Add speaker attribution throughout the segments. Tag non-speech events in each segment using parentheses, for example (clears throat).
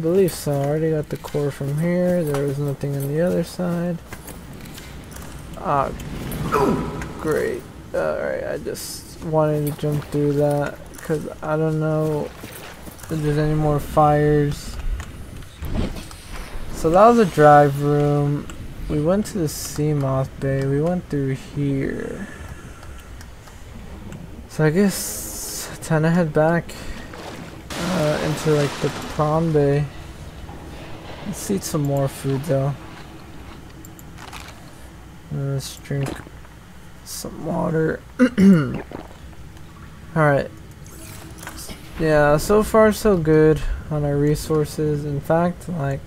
Speaker 1: believe so. I already got the core from here. There was nothing on the other side. Ah, great. Alright, I just wanted to jump through that because I don't know if there's any more fires. So that was a drive room. We went to the Sea Seamoth Bay. We went through here. So I guess time to head back into like the prawn bay. Let's eat some more food though. Let's drink some water. (clears throat) Alright. Yeah, so far so good on our resources. In fact, like,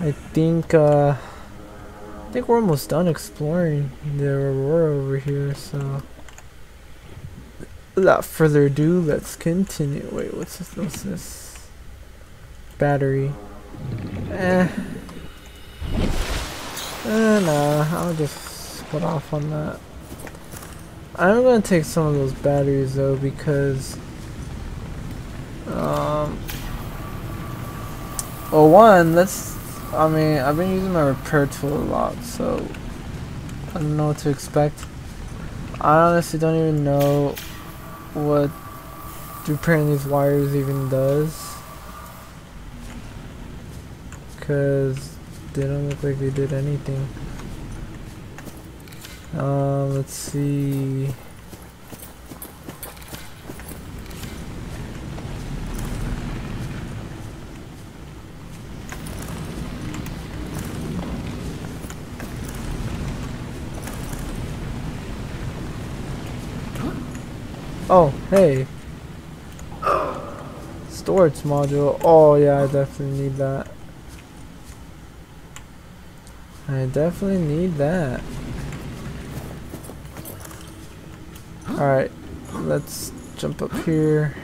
Speaker 1: I think, uh, I think we're almost done exploring the Aurora over here, so. Without further ado, let's continue. Wait, what's this? What's this? Battery. Eh. Eh, nah, I'll just put off on that. I'm gonna take some of those batteries though because um well one let's I mean I've been using my repair tool a lot so I don't know what to expect I honestly don't even know what repairing these wires even does because they don't look like they did anything uh, let's see. Oh, hey. Storage module. Oh, yeah, I definitely need that. I definitely need that. Alright, let's jump up here.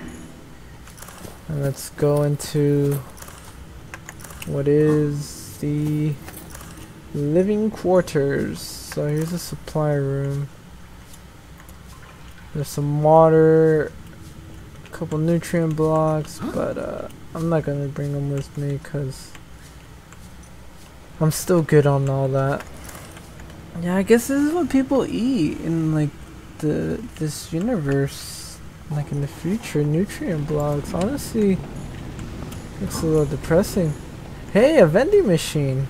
Speaker 1: And let's go into what is the living quarters. So here's a supply room. There's some water, a couple nutrient blocks, but uh, I'm not gonna bring them with me because I'm still good on all that. Yeah, I guess this is what people eat in like the this universe like in the future nutrient blocks. Honestly looks a little depressing. Hey a vending machine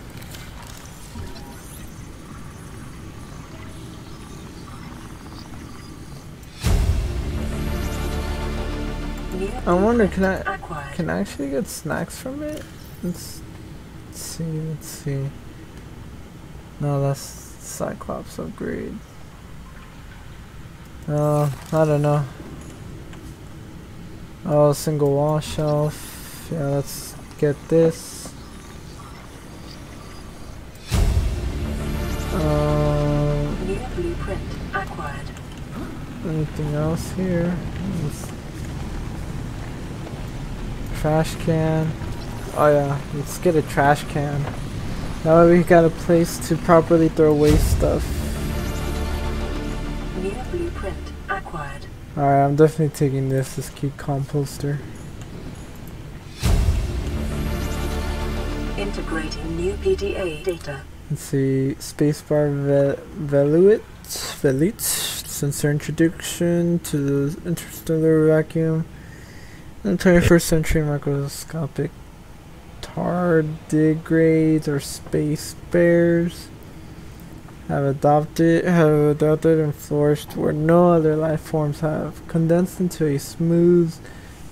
Speaker 1: I wonder can I can I actually get snacks from it let's, let's see let's see no that's Cyclops upgrade uh, I don't know. Oh, single wall shelf. Yeah, let's get this. Acquired. Anything else here? Let's trash can. Oh yeah, let's get a trash can. Now we've got a place to properly throw away stuff. Acquired. Alright, I'm definitely taking this, this key composter. Integrating new PDA data. Let's see, spacebar Veluit, Velut, sensor introduction to the interstellar vacuum, and 21st century microscopic tardigrades or space bears have adopted have adopted and flourished where no other life forms have, condensed into a smooth,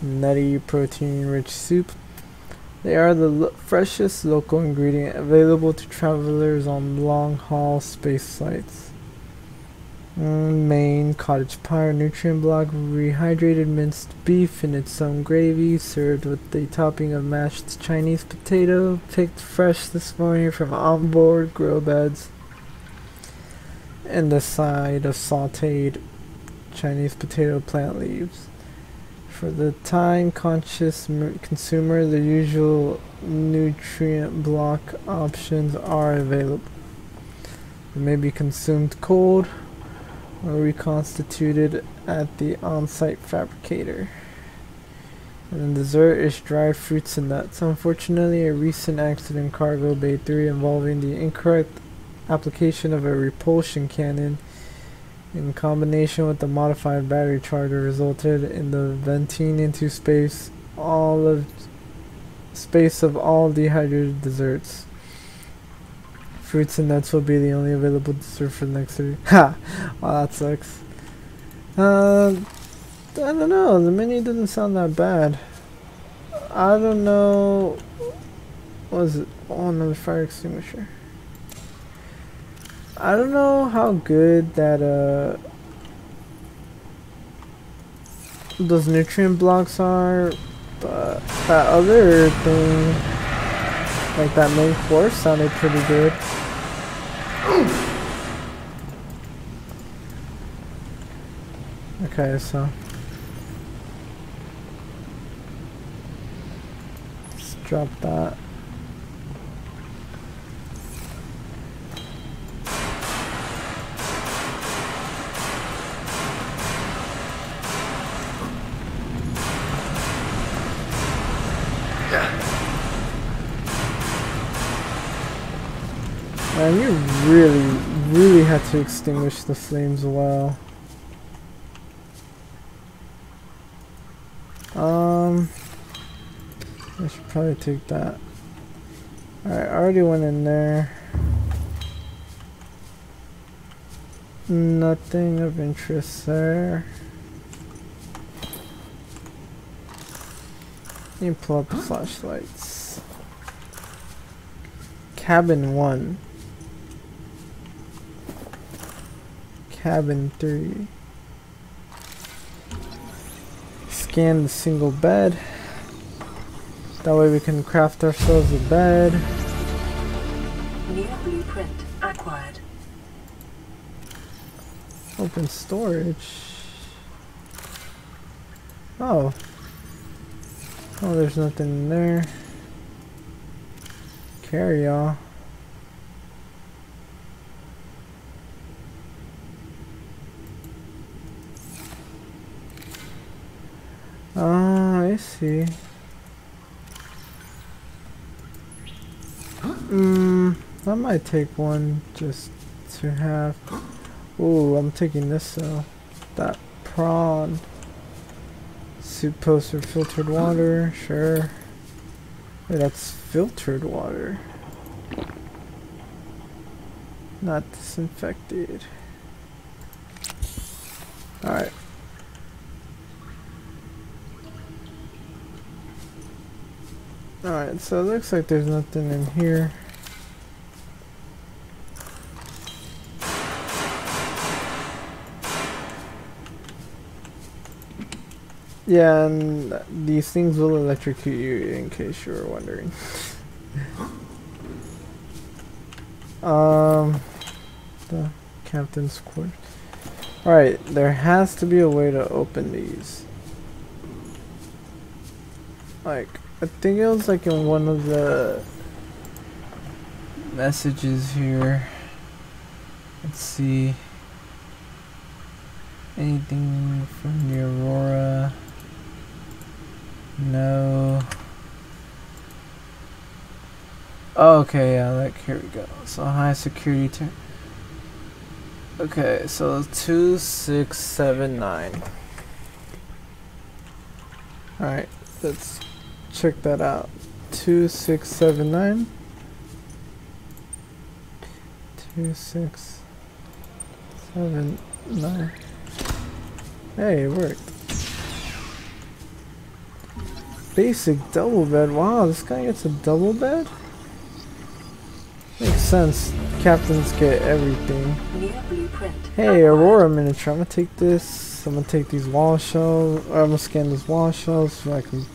Speaker 1: nutty, protein-rich soup. They are the lo freshest local ingredient available to travelers on long-haul space flights. Mm, main cottage pie nutrient block, rehydrated minced beef in its own gravy, served with a topping of mashed Chinese potato, picked fresh this morning from onboard grow beds and the side of sauteed Chinese potato plant leaves. For the time-conscious consumer, the usual nutrient block options are available. They may be consumed cold or reconstituted at the on-site fabricator. And the dessert is dried fruits and nuts. Unfortunately, a recent accident in Cargo Bay 3 involving the incorrect application of a repulsion cannon in combination with the modified battery charger resulted in the venting into space all of space of all dehydrated desserts. Fruits and nuts will be the only available dessert for the next three. (laughs) Ha! Wow, that sucks. Uh, I don't know. The menu doesn't sound that bad. I don't know. What was it? Oh, another fire extinguisher. I don't know how good that uh those nutrient blocks are, but that other thing, like that main course, sounded pretty good. Okay, so let's drop that. Extinguish the flames well. Um, I should probably take that. Alright, I already went in there. Nothing of interest there. Me pull up the flashlights. Cabin 1. Cabin 3. Scan the single bed. That way we can craft ourselves a bed.
Speaker 2: New blueprint acquired.
Speaker 1: Open storage. Oh. Oh, there's nothing in there. Carry all. Oh, I see. Hmm, I might take one just to have. Ooh, I'm taking this though. That prawn. Suit poster filtered water, sure. Wait, that's filtered water. Not disinfected. Alright. Alright, so it looks like there's nothing in here. Yeah, and these things will electrocute you in case you were wondering. (laughs) um, the captain's quarters. Alright, there has to be a way to open these. Like, I think it was like in one of the messages here. Let's see. Anything from the Aurora? No. Oh, okay, yeah, like, here we go. So high security turn. Okay, so 2679. Alright, let's check that out. 2679. 2679. Hey, it worked. Basic double bed. Wow, this guy gets a double bed? Makes sense. Captains get everything. Hey. Aurora miniature. I'm gonna take this. I'm gonna take these wall shelves. Or I'm gonna scan these wall shelves so I can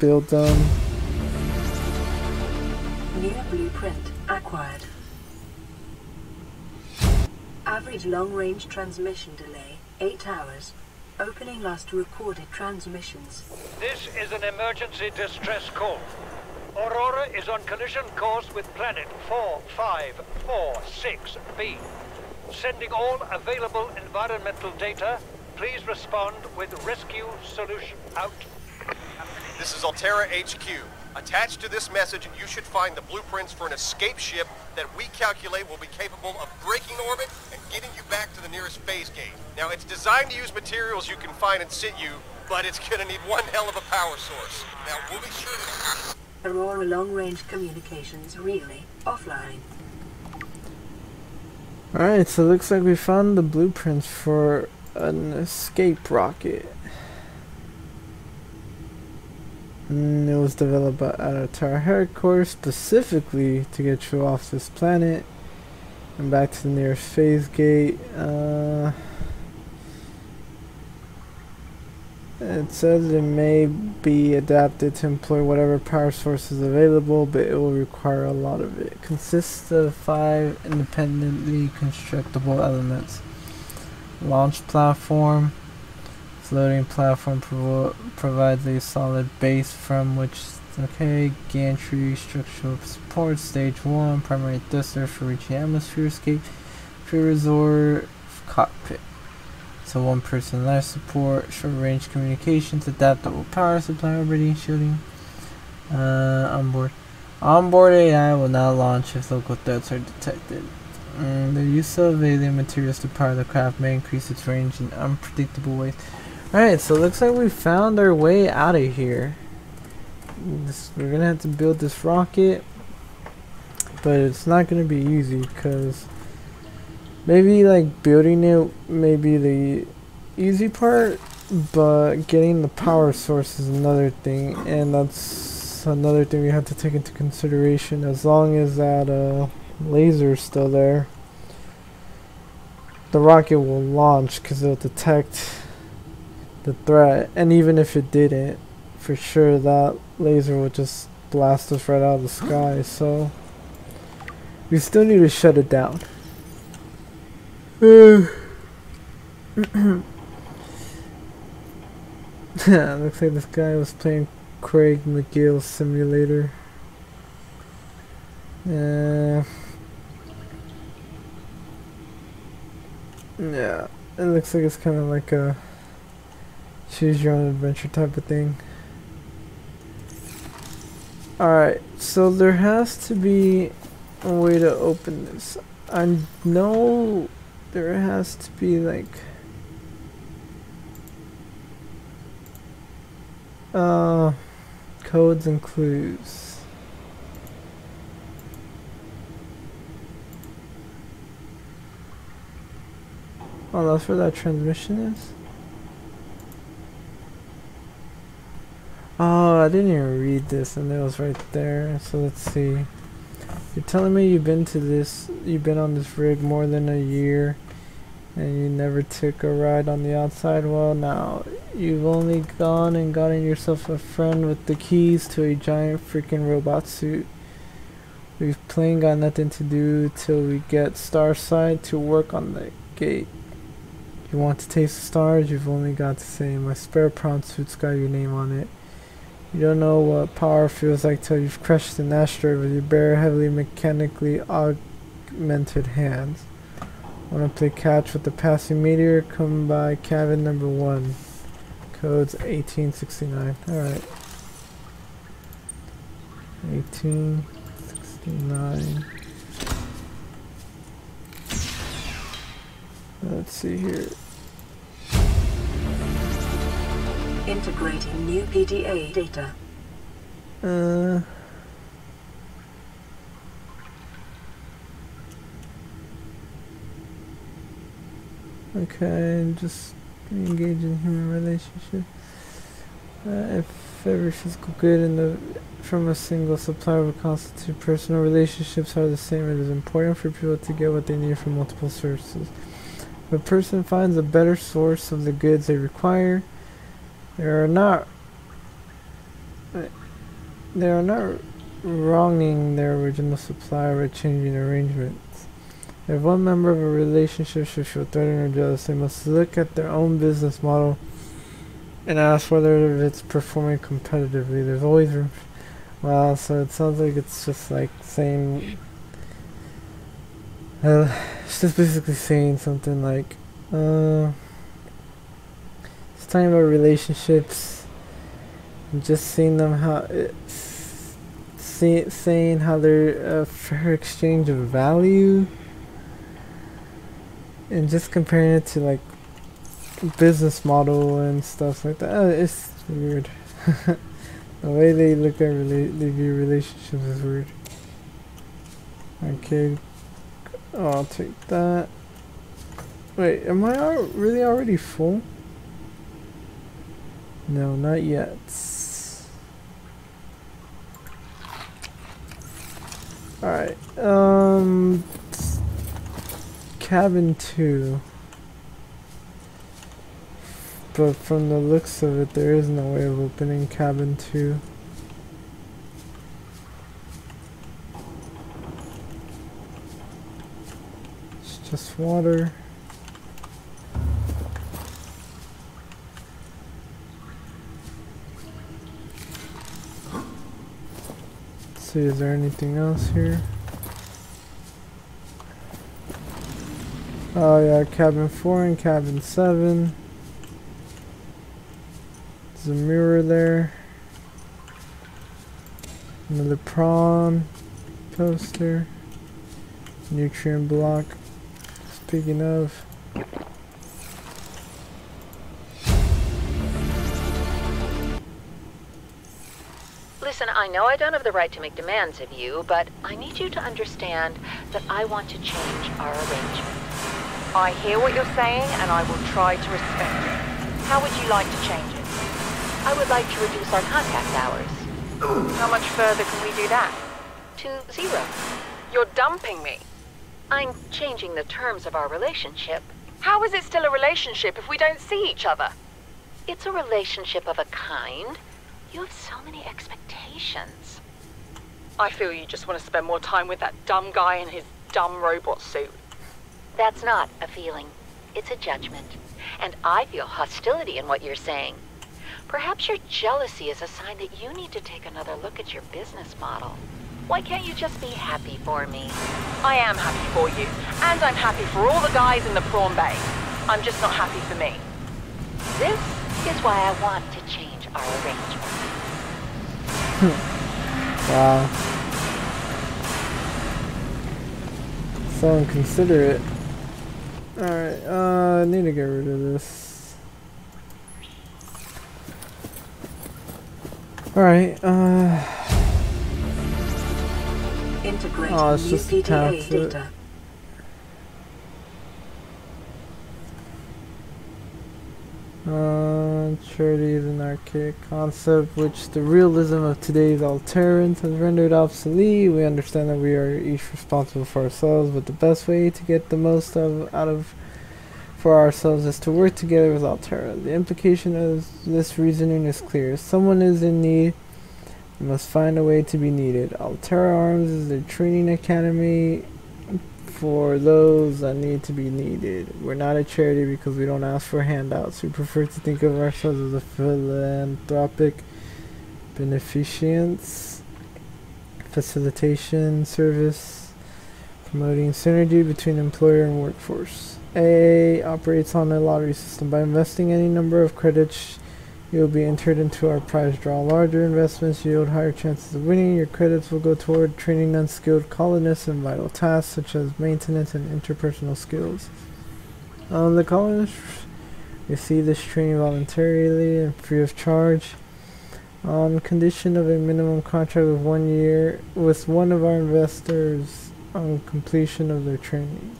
Speaker 1: build them.
Speaker 2: New blueprint acquired. Average long-range transmission delay, 8 hours. Opening last recorded transmissions.
Speaker 3: This is an emergency distress call. Aurora is on collision course with planet 4546b. Sending all available environmental data. Please respond with rescue solution. Out.
Speaker 4: This is Alterra HQ. Attached to this message, you should find the blueprints for an escape ship that we calculate will be capable of breaking orbit and getting you back to the nearest phase gate. Now, it's designed to use materials you can find in situ, but it's gonna need one hell of a power source. Now, we'll be sure to...
Speaker 2: Aurora long-range communications relay offline.
Speaker 1: Alright, so it looks like we found the blueprints for an escape rocket. Mm, it was developed by Alterra headquarters specifically to get you off this planet and back to the nearest phase gate. Uh, it says it may be adapted to employ whatever power source is available, but it will require a lot of it. Consists of five independently constructible elements. Launch platform, floating platform provo provides a solid base from which okay gantry structural support stage one primary thruster for reaching atmosphere escape free resort cockpit. So one person life support short range communications adaptable power supply orbiting shielding uh, onboard. Onboard AI will not launch if local threats are detected. Mm, the use of alien materials to power the craft may increase its range in unpredictable ways Alright, so looks like we found our way out of here. This, we're gonna have to build this rocket, but it's not gonna be easy because maybe like building it may be the easy part, but getting the power source is another thing, and that's another thing we have to take into consideration. As long as that uh, laser is still there, the rocket will launch because it'll detect the threat. And even if it didn't for sure that laser would just blast us right out of the sky. So we still need to shut it down. (coughs) Looks like this guy was playing Craig McGill simulator. Yeah. Yeah it looks like it's kind of like a choose your own adventure type of thing. Alright, so there has to be a way to open this. I know there has to be like uh codes and clues. Oh, that's where that transmission is? Oh, I didn't even read this and it was right there. So let's see. You're telling me you've been to this, you've been on this rig more than a year and you never took a ride on the outside? Well, now, you've only gone and gotten yourself a friend with the keys to a giant freaking robot suit. We've plain got nothing to do till we get Starside to work on the gate. You want to taste the stars? You've only got to say, my spare prawn suit's got your name on it. You don't know what power feels like till you've crushed an asteroid with your bare, heavily mechanically augmented hands. Wanna play catch with the passing meteor? Come by cabin number one. Code's 1869. Alright. 1869. Let's see here.
Speaker 2: Integrating new PDA data.
Speaker 1: Uh. Okay, just engage in human relationship. Uh, if every physical good in the from a single supplier will constitute personal relationships are the same, it is important for people to get what they need from multiple sources. If a person finds a better source of the goods they require, they are not they are not wronging their original supplier by changing arrangements. If one member of a relationship should feel threatened or jealous, they must look at their own business model and ask whether it's performing competitively. There's always room. Wow, so it sounds like it's just like saying. Uh, it's just basically saying something like, uh, talking about relationships just seeing them how it's see, saying how they're a fair exchange of value and just comparing it to like business model and stuff like that. Uh, it's weird. (laughs) The way they look at rela- they view relationships is weird. Okay. Oh, I'll take that. Wait am I al- really already full no not yet Alright, um, cabin two. But from the looks of it, there is no way of opening cabin two. It's just water. See, is there anything else here? Oh yeah, cabin 4 and cabin 7. There's a mirror there. Another prawn poster. Nutrient block. Speaking of.
Speaker 5: Know I don't have the right to make demands of you, but I need you to understand that I want to change our arrangement.
Speaker 6: I hear what you're saying, and I will try to respect it. How would you like to change it?
Speaker 5: I would like to reduce our contact hours
Speaker 6: How much further can we do that?
Speaker 5: to zero.
Speaker 6: You're dumping me.
Speaker 5: I'm changing the terms of our relationship.
Speaker 6: How is it still a relationship if we don't see each other?
Speaker 5: It's a relationship of a kind. You have so many expectations.
Speaker 6: I feel you just want to spend more time with that dumb guy in his dumb robot suit.
Speaker 5: That's not a feeling. It's a judgment. And I feel hostility in what you're saying. Perhaps your jealousy is a sign that you need to take another look at your business model. Why can't you just be happy for me?
Speaker 6: I am happy for you, and I'm happy for all the guys in the prawn bay. I'm just not happy for me.
Speaker 5: This is why I want to change our arrangement. (laughs)
Speaker 1: Wow. So inconsiderate. Alright, uh, I need to get rid of this. Alright, uh,
Speaker 2: Integrate
Speaker 1: Oh, it's just
Speaker 2: data.
Speaker 1: Uh, charity is an archaic concept which the realism of today's Alterrans has rendered obsolete. We understand that we are each responsible for ourselves, but the best way to get the most of out of for ourselves is to work together with Alterra. The implication of this reasoning is clear. If someone is in need, must find a way to be needed. Alterra Alms is a training academy for those that need to be needed. We're not a charity because we don't ask for handouts. We prefer to think of ourselves as a philanthropic beneficence, facilitation service, promoting synergy between employer and workforce. AA operates on a lottery system. By investing any number of credits, you will be entered into our prize draw. Larger investments yield higher chances of winning. Your credits will go toward training unskilled colonists in vital tasks such as maintenance and interpersonal skills. Um, the colonists receive this training voluntarily and free of charge on condition of a minimum contract of one year with one of our investors on completion of their training.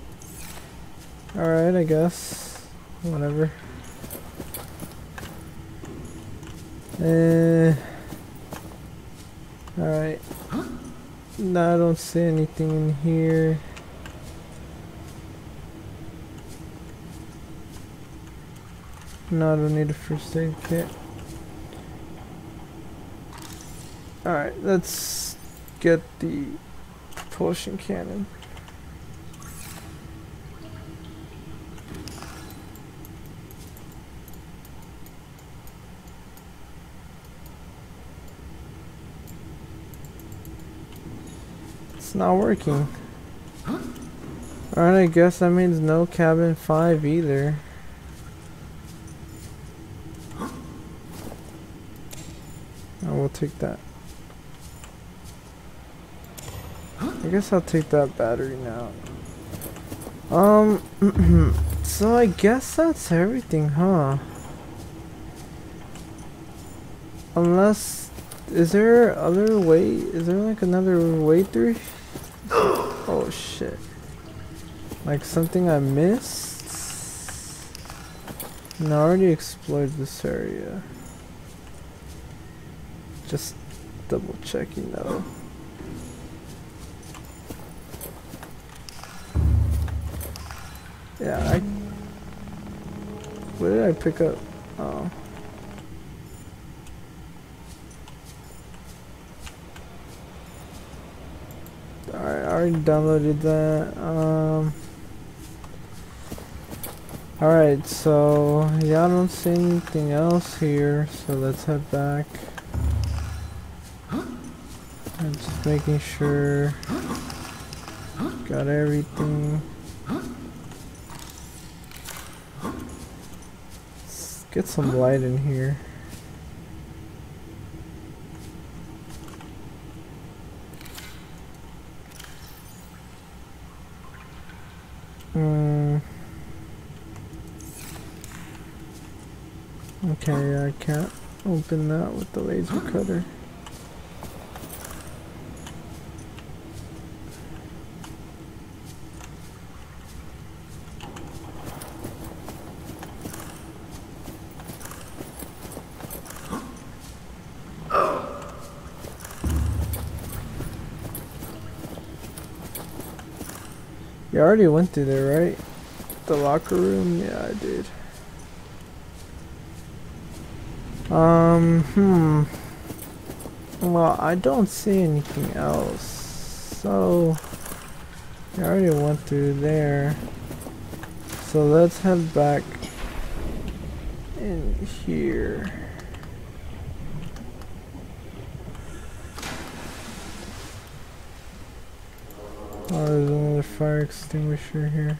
Speaker 1: Alright, I guess. Whatever. Uh, Alright. No, I don't see anything in here. No, I don't need a first aid kit. Alright, let's get the propulsion cannon. Not working. Alright, I guess that means no cabin 5 either. I will take that. I guess I'll take that battery now. Um, (clears throat) so I guess that's everything, huh? Unless, is there other way? Is there like another way through? (gasps) Oh shit. Like something I missed? No, I already explored this area. Just double checking though. Yeah, I. What did I pick up? Oh. Alright, I already downloaded that. Um. Alright, so yeah, I don't see anything else here, so let's head back. I'm just making sure got everything. Let's get some light in here. Hmm. Okay, I can't open that with the laser cutter. You already went through there, right? The locker room? Yeah, I did. Um, hmm. Well, I don't see anything else. So, I already went through there. So let's head back in here. Oh, there's another fire extinguisher here.